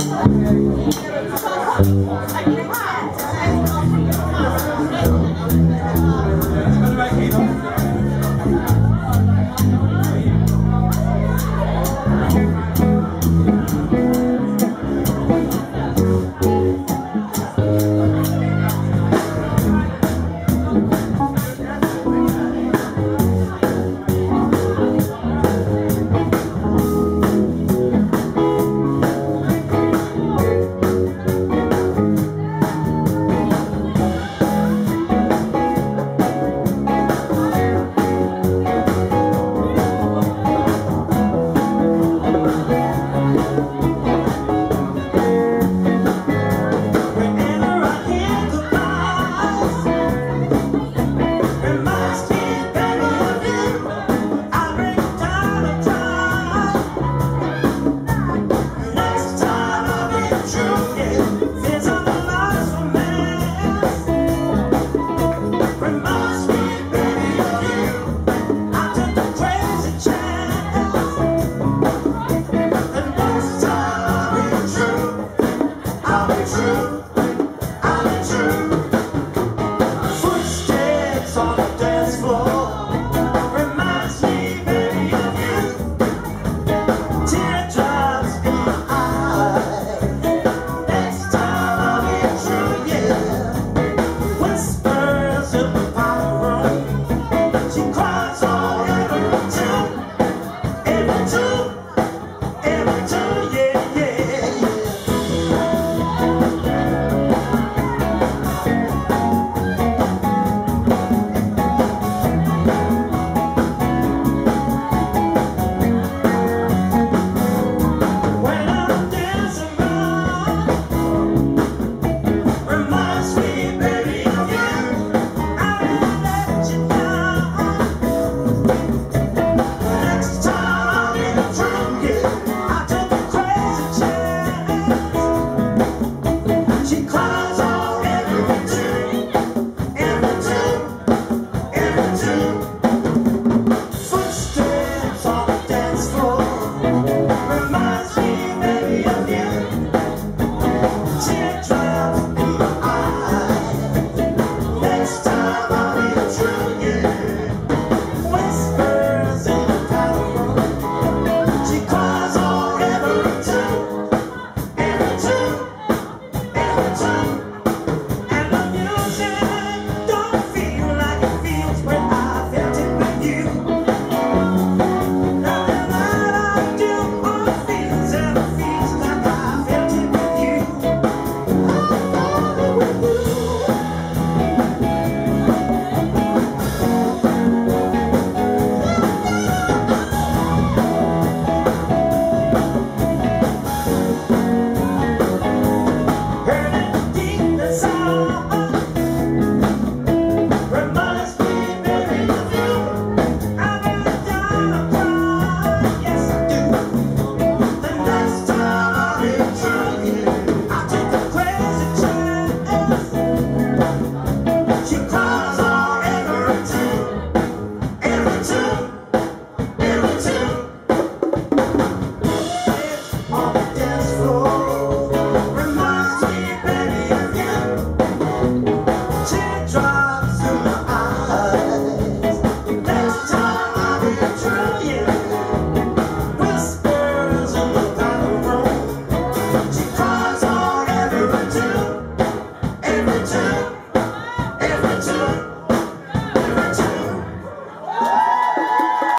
I